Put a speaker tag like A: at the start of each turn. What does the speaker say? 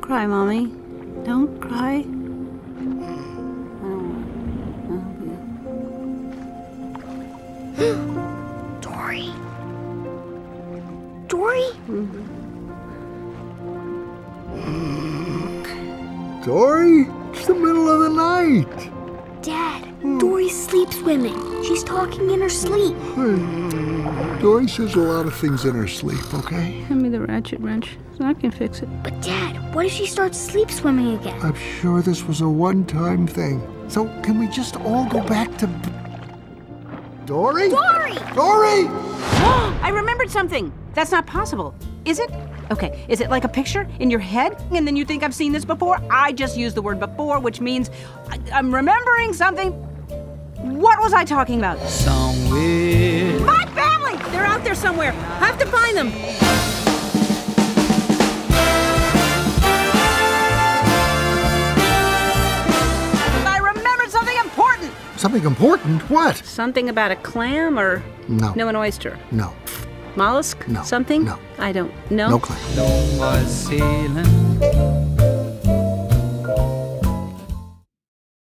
A: cry, Mommy. Don't cry.
B: Dory. Dory?
C: Dory? It's the middle of the night.
B: Dad, Dory's sleep swimming. She's talking in her sleep.
C: Hmm, Dory says a lot of things in her sleep, okay?
A: Hand me the ratchet wrench so I can fix it.
B: But Dad, what if she starts sleep swimming again?
C: I'm sure this was a one time thing. So can we just all go back to. Dory?
B: Dory!
C: Dory!
D: I remembered something. That's not possible, is it? Okay, is it like a picture in your head and then you think I've seen this before? I just used the word before, which means I, I'm remembering something. What was I talking about?
E: Somewhere.
D: My family! They're out there somewhere. I have to find them. I remembered something important.
C: Something important? What?
A: Something about a clam or
C: No.
A: no an oyster?
C: No.
A: Mollusk?
C: No.
A: Something?
C: No.
A: I don't know.
C: No claim.
E: No more sailing